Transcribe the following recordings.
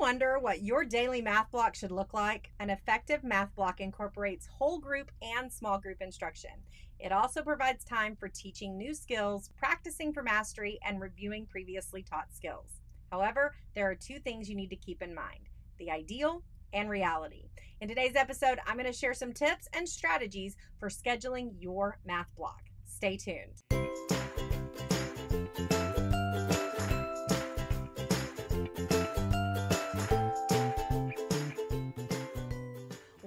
wonder what your daily math block should look like? An effective math block incorporates whole group and small group instruction. It also provides time for teaching new skills, practicing for mastery, and reviewing previously taught skills. However, there are two things you need to keep in mind the ideal and reality. In today's episode, I'm going to share some tips and strategies for scheduling your math block. Stay tuned.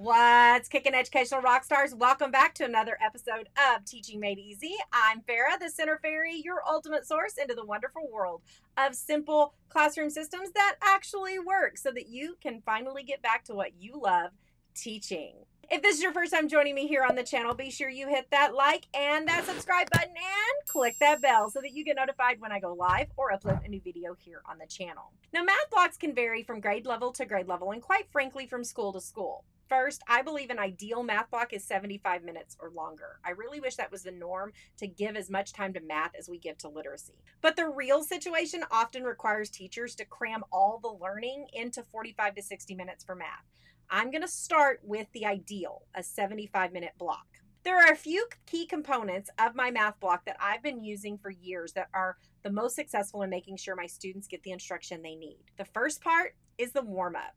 What's kicking educational rock stars? Welcome back to another episode of Teaching Made Easy. I'm Farrah, the Center Fairy, your ultimate source into the wonderful world of simple classroom systems that actually work so that you can finally get back to what you love teaching. If this is your first time joining me here on the channel, be sure you hit that like and that subscribe button and click that bell so that you get notified when I go live or upload a new video here on the channel. Now, math blocks can vary from grade level to grade level and quite frankly from school to school. First, I believe an ideal math block is 75 minutes or longer. I really wish that was the norm to give as much time to math as we give to literacy. But the real situation often requires teachers to cram all the learning into 45 to 60 minutes for math. I'm going to start with the ideal, a 75 minute block. There are a few key components of my math block that I've been using for years that are the most successful in making sure my students get the instruction they need. The first part is the warm up.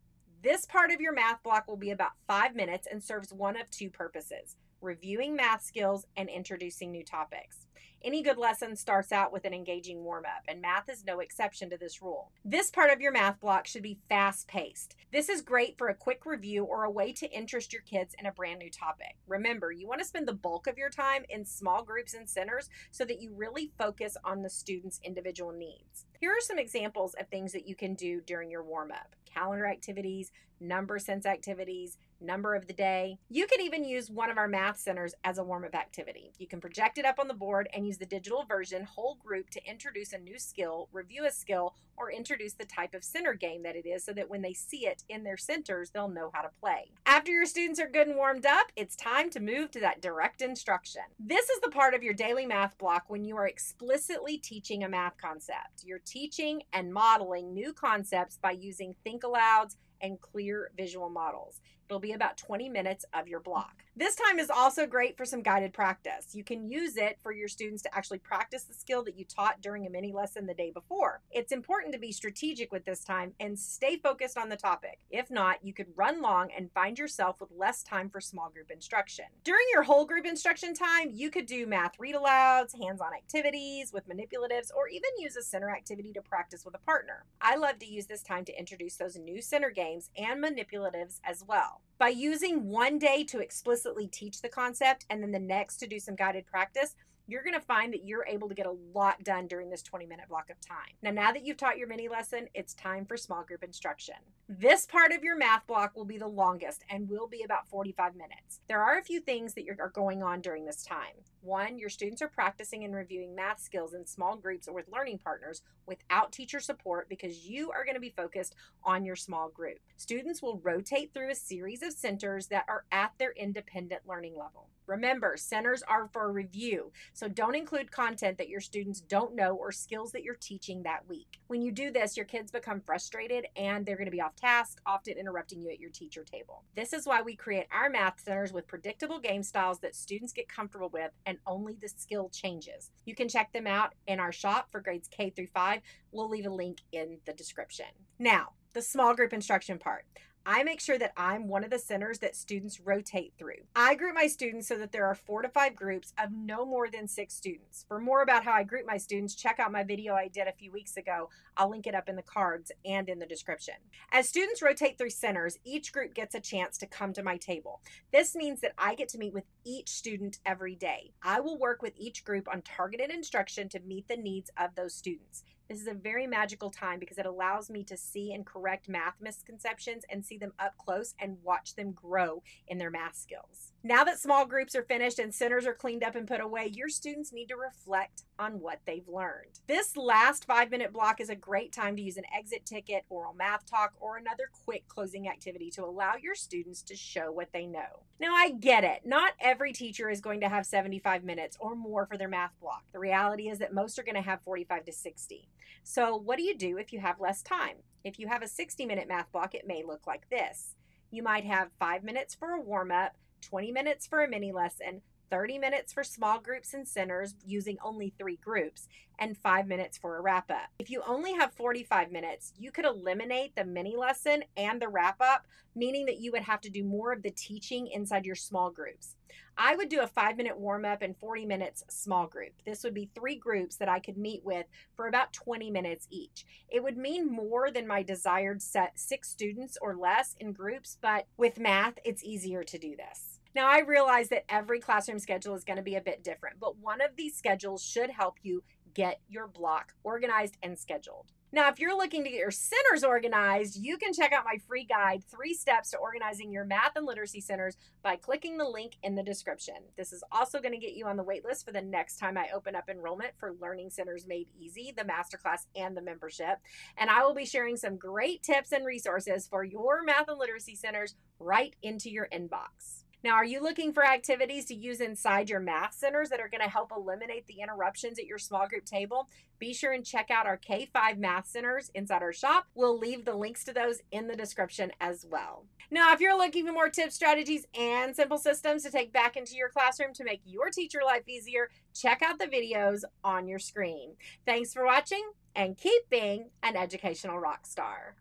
This part of your math block will be about five minutes and serves one of two purposes reviewing math skills and introducing new topics. Any good lesson starts out with an engaging warm up, and math is no exception to this rule. This part of your math block should be fast paced. This is great for a quick review or a way to interest your kids in a brand new topic. Remember, you want to spend the bulk of your time in small groups and centers so that you really focus on the student's individual needs. Here are some examples of things that you can do during your warm up calendar activities, number sense activities, number of the day. You can even use one of our math centers as a warm up activity. You can project it up on the board and use the digital version whole group to introduce a new skill, review a skill, or introduce the type of center game that it is so that when they see it in their centers, they'll know how to play. After your students are good and warmed up, it's time to move to that direct instruction. This is the part of your daily math block when you are explicitly teaching a math concept. You're teaching and modeling new concepts by using think alouds and clear visual models. It'll be about 20 minutes of your block. This time is also great for some guided practice. You can use it for your students to actually practice the skill that you taught during a mini lesson the day before. It's important to be strategic with this time and stay focused on the topic. If not, you could run long and find yourself with less time for small group instruction. During your whole group instruction time, you could do math read alouds, hands on activities with manipulatives, or even use a center activity to practice with a partner. I love to use this time to introduce those new center games and manipulatives as well. By using one day to explicitly teach the concept and then the next to do some guided practice, you're going to find that you're able to get a lot done during this 20 minute block of time. Now, now that you've taught your mini lesson, it's time for small group instruction. This part of your math block will be the longest and will be about 45 minutes. There are a few things that are going on during this time. One, your students are practicing and reviewing math skills in small groups or with learning partners without teacher support because you are going to be focused on your small group. Students will rotate through a series of centers that are at their independent learning level. Remember, centers are for review, so don't include content that your students don't know or skills that you're teaching that week. When you do this, your kids become frustrated and they're going to be off task, often interrupting you at your teacher table. This is why we create our math centers with predictable game styles that students get comfortable with and only the skill changes. You can check them out in our shop for grades K through 5. We'll leave a link in the description. Now, the small group instruction part. I make sure that I'm one of the centers that students rotate through. I group my students so that there are four to five groups of no more than six students. For more about how I group my students, check out my video I did a few weeks ago. I'll link it up in the cards and in the description. As students rotate through centers, each group gets a chance to come to my table. This means that I get to meet with each student every day. I will work with each group on targeted instruction to meet the needs of those students. This is a very magical time because it allows me to see and correct math misconceptions and see them up close and watch them grow in their math skills. Now that small groups are finished and centers are cleaned up and put away, your students need to reflect on what they've learned. This last five minute block is a great time to use an exit ticket, oral math talk, or another quick closing activity to allow your students to show what they know. Now, I get it. Not every teacher is going to have 75 minutes or more for their math block. The reality is that most are going to have 45 to 60. So, what do you do if you have less time? If you have a 60 minute math block, it may look like this. You might have five minutes for a warm up, 20 minutes for a mini lesson, 30 minutes for small groups and centers using only three groups, and five minutes for a wrap up. If you only have 45 minutes, you could eliminate the mini lesson and the wrap up, meaning that you would have to do more of the teaching inside your small groups. I would do a five minute warm up and 40 minutes small group. This would be three groups that I could meet with for about 20 minutes each. It would mean more than my desired set six students or less in groups, but with math, it's easier to do this. Now, I realize that every classroom schedule is going to be a bit different, but one of these schedules should help you get your block organized and scheduled. Now, if you're looking to get your centers organized, you can check out my free guide, Three Steps to Organizing Your Math and Literacy Centers, by clicking the link in the description. This is also going to get you on the waitlist for the next time I open up enrollment for Learning Centers Made Easy, the masterclass and the membership. And I will be sharing some great tips and resources for your math and literacy centers right into your inbox. Now, are you looking for activities to use inside your math centers that are going to help eliminate the interruptions at your small group table? Be sure and check out our K5 math centers inside our shop. We'll leave the links to those in the description as well. Now, if you're looking for more tips, strategies, and simple systems to take back into your classroom to make your teacher life easier, check out the videos on your screen. Thanks for watching and keep being an educational rock star.